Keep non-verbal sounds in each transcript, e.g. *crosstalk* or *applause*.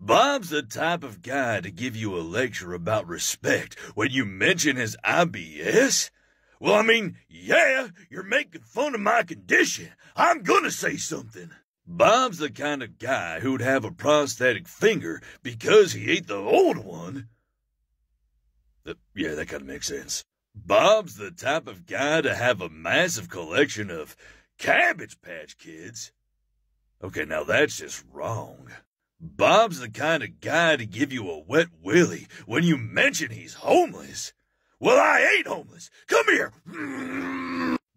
Bob's the type of guy to give you a lecture about respect when you mention his IBS. Well, I mean, yeah, you're making fun of my condition. I'm gonna say something. Bob's the kind of guy who'd have a prosthetic finger because he ate the old one. Uh, yeah, that kind of makes sense. Bob's the type of guy to have a massive collection of Cabbage Patch Kids. Okay, now that's just wrong. Bob's the kind of guy to give you a wet willy when you mention he's homeless. Well, I ain't homeless. Come here.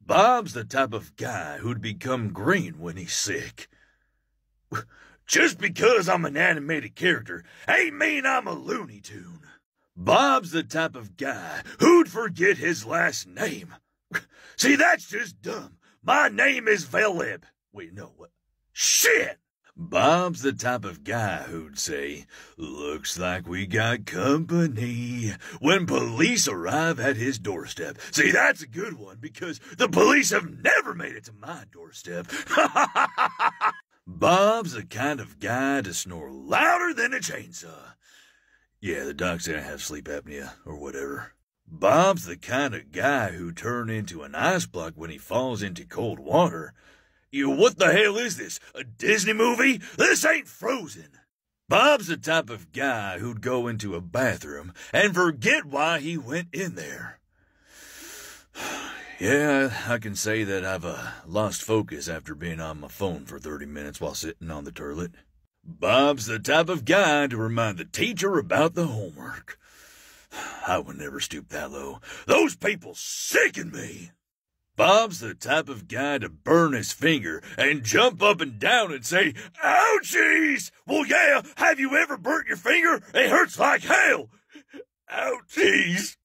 Bob's the type of guy who'd become green when he's sick. Just because I'm an animated character ain't mean I'm a Looney Tune. Bob's the type of guy who'd forget his last name. See, that's just dumb. My name is Veleb. Wait, no, what? Shit! Bob's the type of guy who'd say, Looks like we got company when police arrive at his doorstep. See, that's a good one because the police have never made it to my doorstep. *laughs* Bob's the kind of guy to snore louder than a chainsaw. Yeah, the doc said I have sleep apnea or whatever. Bob's the kind of guy who turn into an ice block when he falls into cold water. You, what the hell is this? A Disney movie? This ain't Frozen. Bob's the type of guy who'd go into a bathroom and forget why he went in there. *sighs* Yeah, I can say that I've uh, lost focus after being on my phone for 30 minutes while sitting on the toilet. Bob's the type of guy to remind the teacher about the homework. *sighs* I would never stoop that low. Those people sicken me. Bob's the type of guy to burn his finger and jump up and down and say, Ouchies! Well, yeah, have you ever burnt your finger? It hurts like hell. Ouchies!